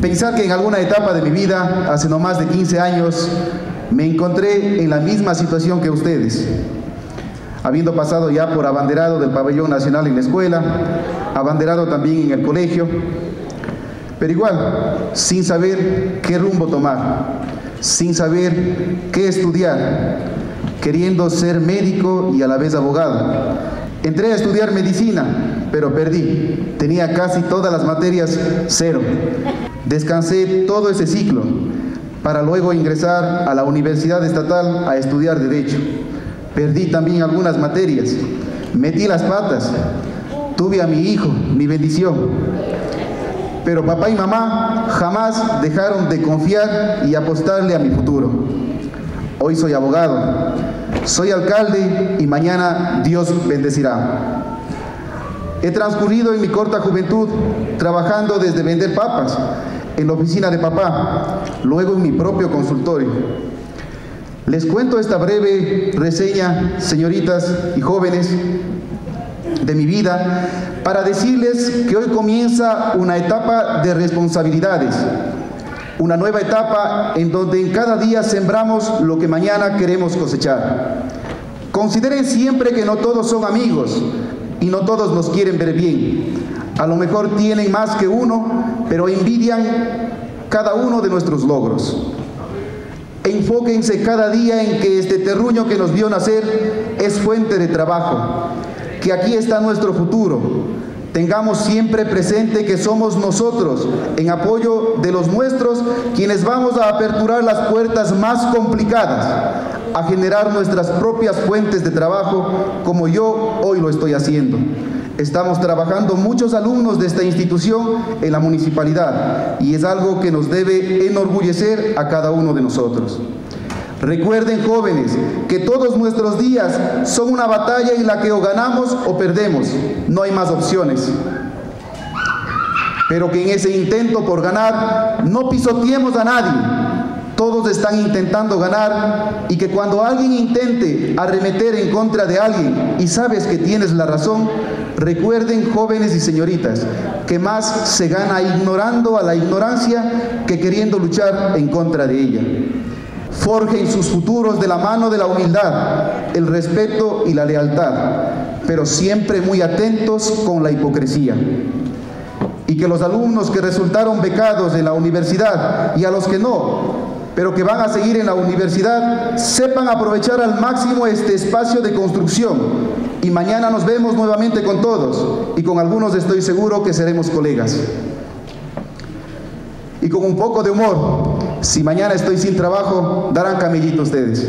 Pensar que en alguna etapa de mi vida, hace no más de 15 años, me encontré en la misma situación que ustedes, habiendo pasado ya por abanderado del pabellón nacional en la escuela, abanderado también en el colegio, pero igual, sin saber qué rumbo tomar, sin saber qué estudiar, queriendo ser médico y a la vez abogado. Entré a estudiar medicina, pero perdí. Tenía casi todas las materias cero. Descansé todo ese ciclo para luego ingresar a la Universidad Estatal a estudiar Derecho. Perdí también algunas materias. Metí las patas. Tuve a mi hijo, mi bendición. Pero papá y mamá jamás dejaron de confiar y apostarle a mi futuro. Hoy soy abogado, soy alcalde y mañana Dios bendecirá. He transcurrido en mi corta juventud trabajando desde vender papas en la oficina de papá, luego en mi propio consultorio. Les cuento esta breve reseña, señoritas y jóvenes, de mi vida para decirles que hoy comienza una etapa de responsabilidades, una nueva etapa en donde en cada día sembramos lo que mañana queremos cosechar. Consideren siempre que no todos son amigos y no todos nos quieren ver bien. A lo mejor tienen más que uno, pero envidian cada uno de nuestros logros. Enfóquense cada día en que este terruño que nos vio nacer es fuente de trabajo, que aquí está nuestro futuro. Tengamos siempre presente que somos nosotros, en apoyo de los nuestros, quienes vamos a aperturar las puertas más complicadas, a generar nuestras propias fuentes de trabajo, como yo hoy lo estoy haciendo. Estamos trabajando muchos alumnos de esta institución en la municipalidad y es algo que nos debe enorgullecer a cada uno de nosotros. Recuerden jóvenes que todos nuestros días son una batalla en la que o ganamos o perdemos, no hay más opciones. Pero que en ese intento por ganar no pisoteemos a nadie, todos están intentando ganar y que cuando alguien intente arremeter en contra de alguien y sabes que tienes la razón, recuerden jóvenes y señoritas que más se gana ignorando a la ignorancia que queriendo luchar en contra de ella. Forjen sus futuros de la mano de la humildad, el respeto y la lealtad, pero siempre muy atentos con la hipocresía. Y que los alumnos que resultaron becados en la universidad y a los que no, pero que van a seguir en la universidad, sepan aprovechar al máximo este espacio de construcción. Y mañana nos vemos nuevamente con todos y con algunos estoy seguro que seremos colegas. Y con un poco de humor, si mañana estoy sin trabajo, darán camellito ustedes.